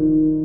you.